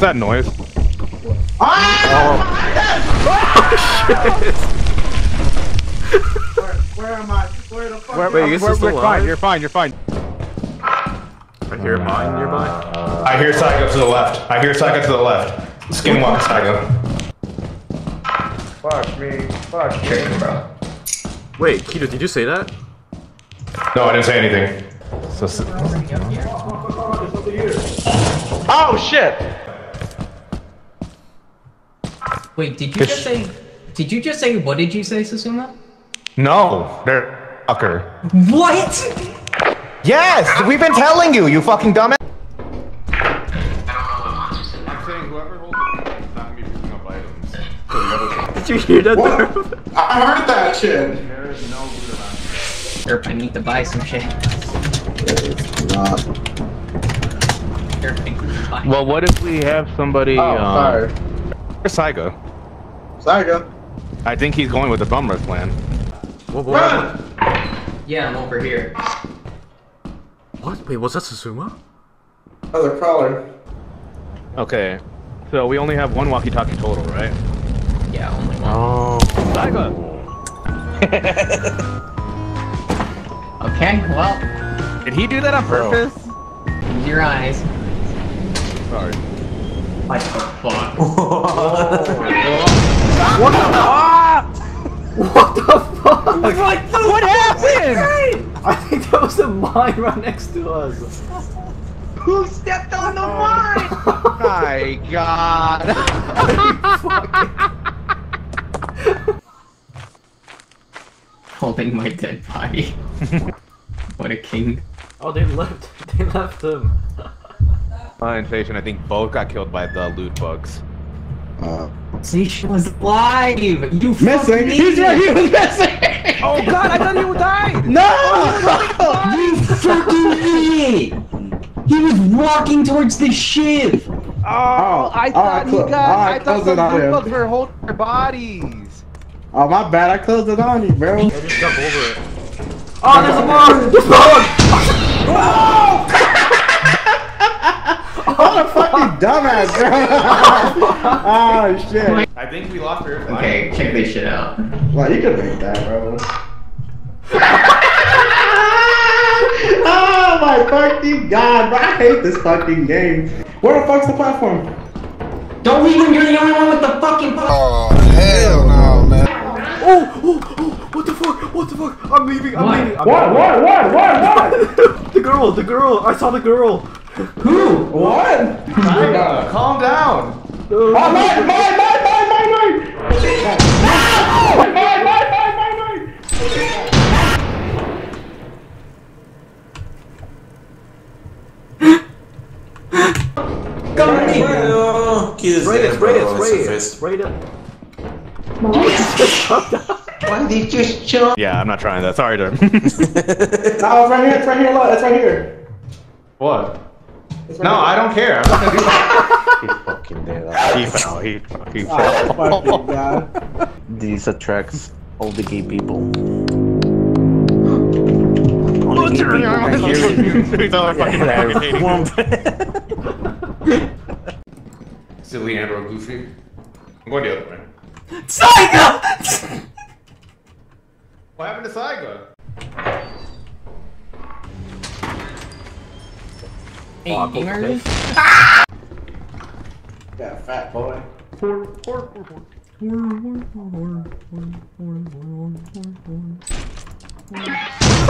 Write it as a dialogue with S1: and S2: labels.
S1: What's that noise?
S2: Where, where am I? Where the fuck?
S1: Where,
S2: am
S1: wait,
S2: I?
S1: you're,
S3: still
S1: we're, fine.
S3: alive?
S1: You're fine. You're fine.
S3: I hear mine nearby.
S4: I hear Saigo to the left. I hear Saigo to the left. Skinwalker Saigo.
S2: Fuck me. Fuck me.
S4: Chicken, bro.
S3: Wait, Keto, did you say that?
S4: No, I didn't say anything.
S1: So, so
S2: Oh shit!
S5: Wait, did you just say? Did you just say? What did you say, Susuma?
S4: No, they're fucker.
S5: What?
S4: Yes, we've been telling you, you fucking dumbass.
S1: I'm saying whoever holds the is not gonna be picking up items.
S3: Did you hear that?
S2: What? I heard that shit.
S1: There is no loot around
S5: Erp, I need to buy some shit. Erp, I need
S1: Well, what if we have somebody?
S2: Oh,
S1: um,
S2: sorry.
S1: Where's Saigo?
S2: Saigo.
S1: I think he's going with the bum rush plan.
S3: What, what,
S2: Run!
S5: Yeah, I'm over here.
S3: what? Wait, was that Susuma?
S2: Other crawler.
S1: Okay. So we only have one walkie-talkie total, right?
S5: Yeah, only one.
S3: Oh.
S1: Saigo.
S5: Okay, well,
S1: Did he do that on purpose?
S5: use your eyes.
S1: Sorry.
S5: What the fuck? Oh, Ah!
S1: What the fuck what f- WHT? What happened?
S3: I think that was a mine right next to us.
S5: Who stepped on the mine?
S1: My God.
S5: Holding my dead body. what a king.
S3: Oh, they left. They left him.
S1: and Station, I think both got killed by the loot bugs.
S5: Uh, Station was alive! You
S2: Missing.
S5: fucking
S2: He's right.
S5: idiot.
S2: He was missing.
S1: Oh God! I thought he died.
S2: No!
S5: You fucking idiot! He was walking towards the ship!
S1: Oh, oh, I
S2: all
S1: thought
S2: right,
S1: he got.
S2: All
S1: I
S2: right,
S1: thought
S2: close
S1: the
S2: it out
S1: bugs were holding their bodies.
S2: Oh my bad. I closed it on you, bro.
S3: I just jump over it. Oh, there's a bug! There's a bug!
S2: What a fucking dumbass, bro. oh shit.
S4: I think we lost her.
S5: Okay, check this shit out.
S2: Well, you could make that, bro. oh my fucking god, bro. I hate this fucking game. Where the fuck's the platform?
S5: Don't leave him, you're the only one with the fucking
S6: Oh, hell no, man.
S3: Oh, oh, oh, what the fuck? What the fuck? I'm leaving, I'm
S5: What?
S3: leaving. I'm
S2: What? What? What? What? What?
S3: the girl, the girl. I saw the girl.
S5: Who?
S2: What?
S4: Saigo, calm down.
S2: Oh, mine, mine, mine, mine, mine, mine. Mine, mine, mine, mine, mine, mine.
S5: Got me!
S3: Spray it, spray it, spray it. Spray it.
S5: Why did you just jump?
S1: Yeah, I'm not trying that. Sorry, to.
S2: No, it's right here. It's right here. Look, it's right here.
S4: What?
S2: It's right
S4: No,
S2: here.
S4: I don't care. I'm not gonna do that.
S7: He fucking did
S1: he
S7: that.
S1: fell. He
S2: Oh,
S1: fell.
S2: fucking god.
S7: These attracts all the gay people. Only gay people can hear you.
S1: He's all fucking fucking hating.
S4: Silly Amber Goofy. I'm going the other way.
S5: Saiga!
S4: What happened to Saigo?
S5: Hey, gamers
S2: that fat boy. Ah!